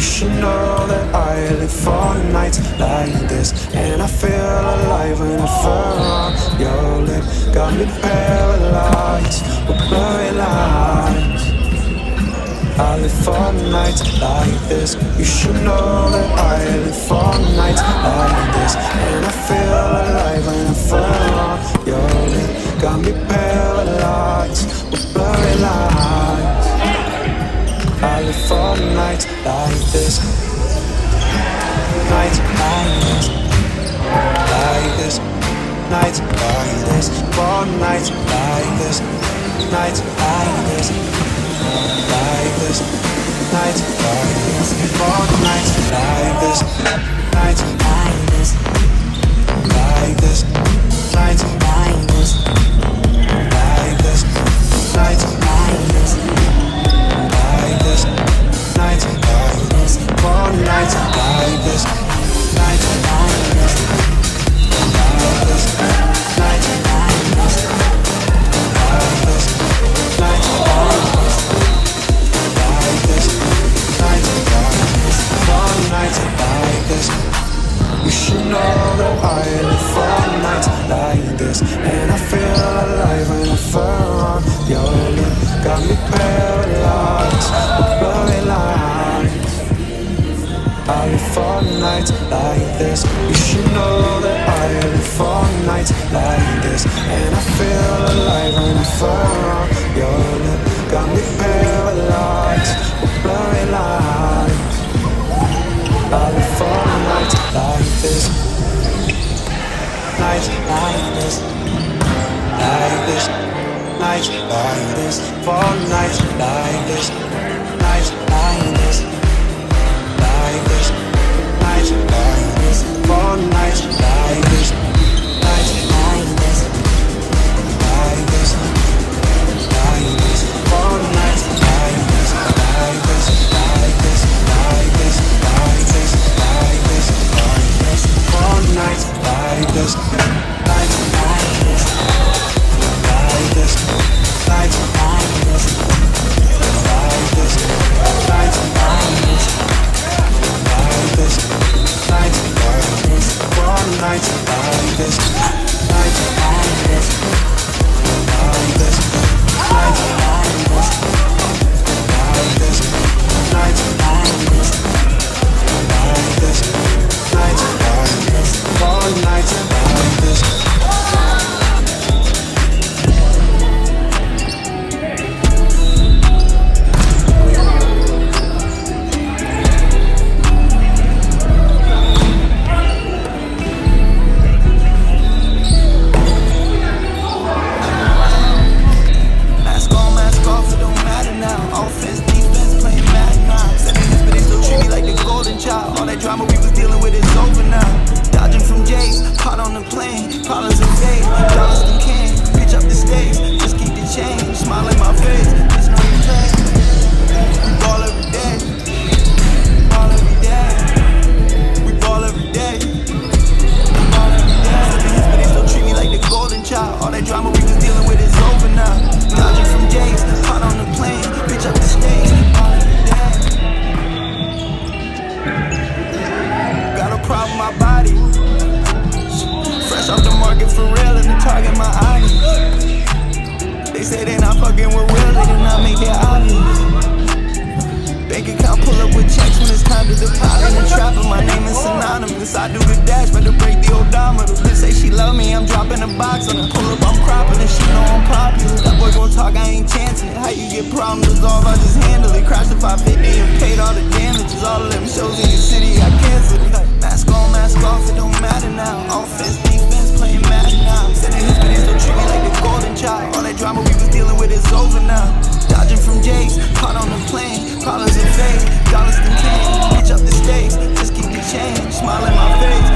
You should know that I live for nights like this And I feel alive when I fur on your lip. Got me paralyzed with blurry lines. I live for nights like this. You should know that I live for nights like this And I feel alive when I fur on nights like this. Nights like this. Like this. Nights like this. For nights like this. Nights like this. Like this, nights like this, I live for nights like this. You should know that I live for nights like this. And I feel alive when I on your lip. Got me paralyzed with blurry lines. I live for nights like this. Nights like this. Like this. Nights like this. For nights like this For nights like for real, and the target my audience. They say they not fucking with real, they do not make it obvious. Bank account pull up with checks when it's time to deposit and trapper. My name is synonymous. I do the dash, better break the odometer. Bitch say she love me, I'm dropping a box on her. Pull up, I'm cropping and she know I'm popular. That boy gon' talk, I ain't chancing. How you get problems Smile in my face,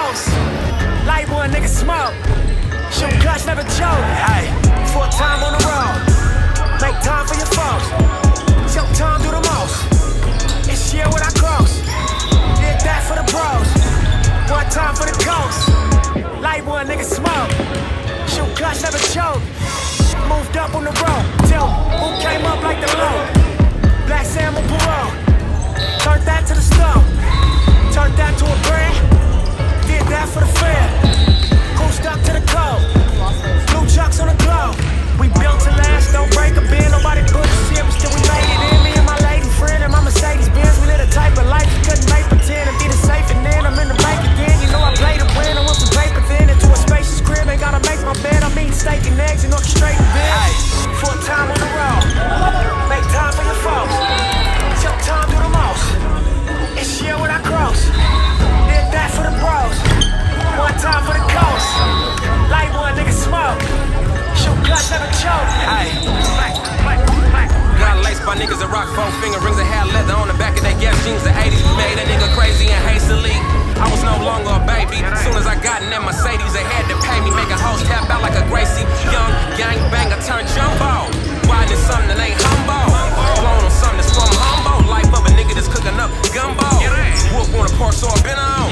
boss. Light one, nigga, smoke. Shoot clutch, never choke. Hey, four time on the road. Make time for your folks. Show time, do the most. It's share when I cross. Did that for the pros. One time for the coast. Light one, nigga, smoke. Shoot clutch, never choke. Moved up on the road. Tell who came up like the niggas that rock four finger rings and had leather on the back of their gap jeans. The 80s made a nigga crazy and hastily. I was no longer a baby. Soon as I got in that Mercedes, they had to pay me. Make a host tap out like a Gracie. Young gang banger turned jumbo. Riding something that ain't humble. Blown on something that's from humble. Life of a nigga that's cooking up gumbo. Whoop on a pork so I've been on.